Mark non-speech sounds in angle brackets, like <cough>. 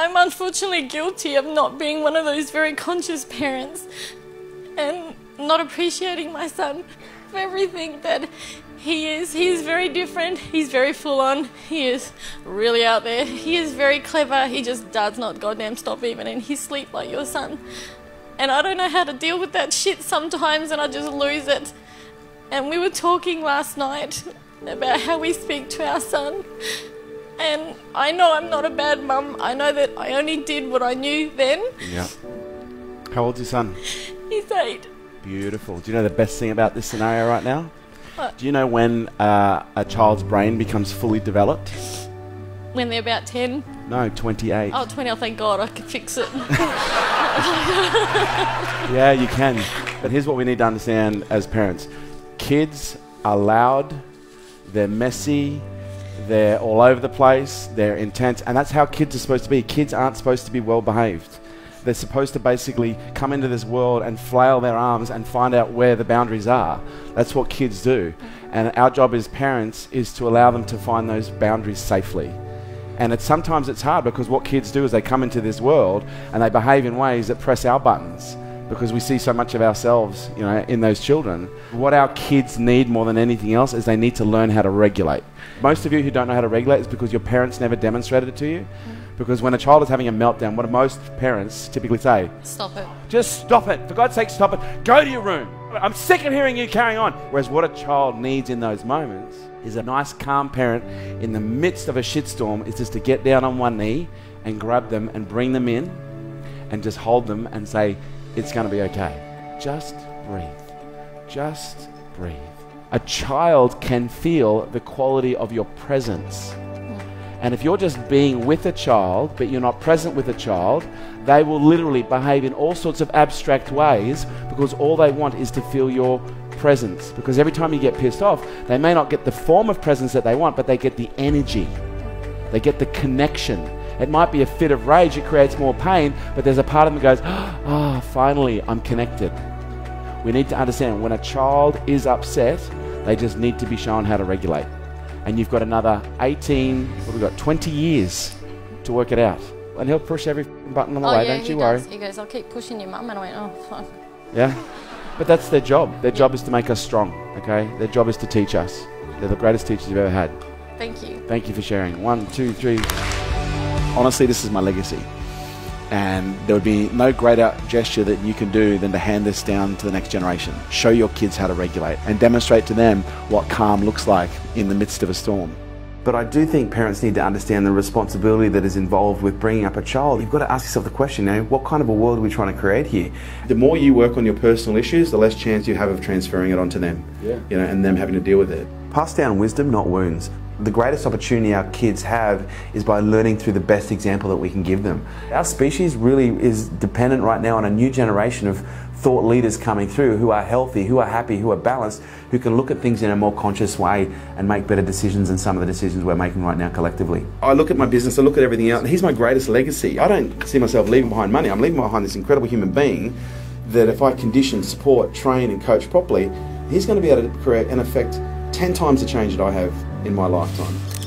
I'm unfortunately guilty of not being one of those very conscious parents and not appreciating my son for everything that he is. He is very different. He's very full on. He is really out there. He is very clever. He just does not goddamn stop even in his sleep like your son. And I don't know how to deal with that shit sometimes and I just lose it. And we were talking last night about how we speak to our son. And I know I'm not a bad mum. I know that I only did what I knew then. Yeah. How old's your son? He's eight. Beautiful. Do you know the best thing about this scenario right now? What? Do you know when uh, a child's brain becomes fully developed? When they're about 10. No, 28. Oh, 20, oh, thank God, I could fix it. <laughs> Yeah, you can. But here's what we need to understand as parents kids are loud, they're messy, they're all over the place, they're intense, and that's how kids are supposed to be. Kids aren't supposed to be well behaved. They're supposed to basically come into this world and flail their arms and find out where the boundaries are. That's what kids do. And our job as parents is to allow them to find those boundaries safely. And it's sometimes it's hard because what kids do is they come into this world and they behave in ways that press our buttons because we see so much of ourselves, you know, in those children. What our kids need more than anything else is they need to learn how to regulate. Most of you who don't know how to regulate is because your parents never demonstrated it to you. Because when a child is having a meltdown, what do most parents typically say? Stop it. Just stop it. For God's sake, stop it. Go to your room. I'm sick of hearing you carrying on. Whereas what a child needs in those moments is a nice, calm parent in the midst of a shitstorm is just to get down on one knee and grab them and bring them in and just hold them and say, it's going to be okay. Just breathe. Just breathe. A child can feel the quality of your presence. And if you're just being with a child, but you're not present with a child, they will literally behave in all sorts of abstract ways because all they want is to feel your presence. Because every time you get pissed off, they may not get the form of presence that they want, but they get the energy, they get the connection. It might be a fit of rage, it creates more pain, but there's a part of them that goes, ah, oh, finally, I'm connected. We need to understand when a child is upset, they just need to be shown how to regulate and you've got another 18, what have we got, 20 years to work it out. And he'll push every button on the oh, way, yeah, don't you does. worry. He goes, I'll keep pushing your mum. And I went, oh, fuck. Yeah? But that's their job. Their job is to make us strong, okay? Their job is to teach us. They're the greatest teachers you've ever had. Thank you. Thank you for sharing. One, two, three. Honestly, this is my legacy. And there would be no greater gesture that you can do than to hand this down to the next generation. Show your kids how to regulate and demonstrate to them what calm looks like in the midst of a storm. But I do think parents need to understand the responsibility that is involved with bringing up a child. You've got to ask yourself the question now, what kind of a world are we trying to create here? The more you work on your personal issues, the less chance you have of transferring it onto them. Yeah. You know, and them having to deal with it. Pass down wisdom, not wounds. The greatest opportunity our kids have is by learning through the best example that we can give them. Our species really is dependent right now on a new generation of thought leaders coming through who are healthy, who are happy, who are balanced, who can look at things in a more conscious way and make better decisions than some of the decisions we're making right now collectively. I look at my business, I look at everything else, and he's my greatest legacy. I don't see myself leaving behind money. I'm leaving behind this incredible human being that if I condition, support, train, and coach properly, he's going to be able to create and affect 10 times the change that I have in my lifetime.